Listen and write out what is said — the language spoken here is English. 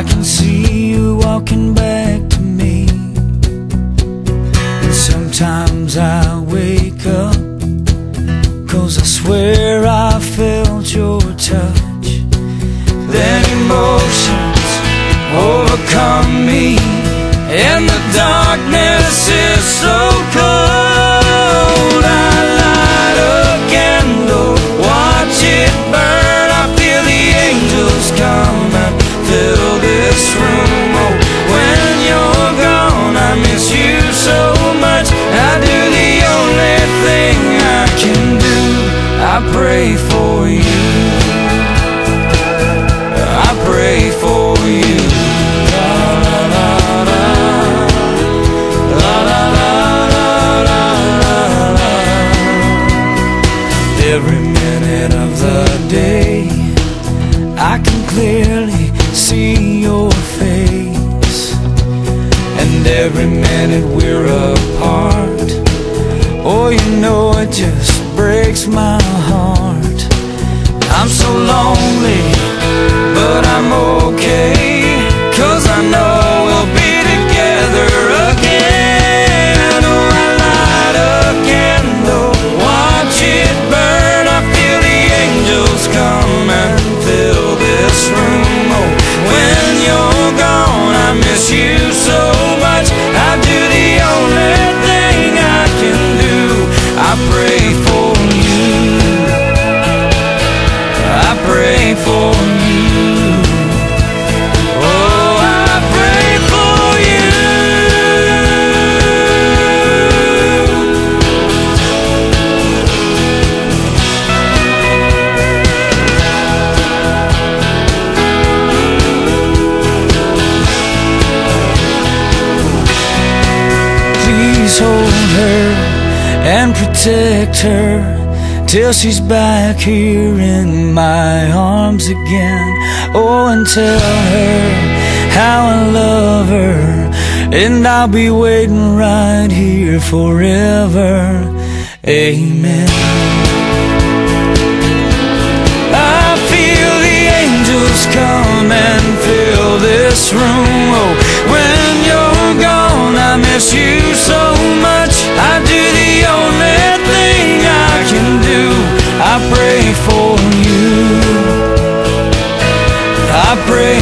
I can see you walking back to me. And sometimes I wake up Cause I swear I felt your touch. Then emotions overcome me In the darkness pray for you I pray for you La, la, la, la. La, la, la, la, la, la. Every minute of the day I can clearly see your face And every minute we're apart Oh, you know it just breaks my heart. I'm so lonely, but I'm okay Cause I know we'll be together again. Oh, I light a candle, watch it burn. I feel the angels come and fill this room. Oh, when you're gone I miss you so much. I do the only thing I can do. I pray Oh, hold her and protect her till she's back here in my arms again. Oh, and tell her how I love her, and I'll be waiting right here forever. Amen. Pray for you. I pray